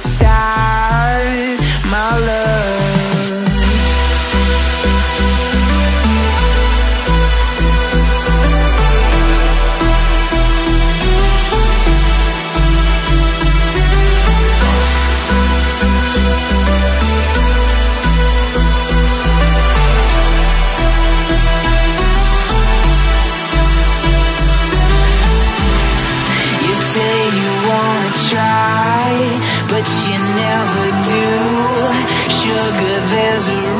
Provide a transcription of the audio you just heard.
sound desert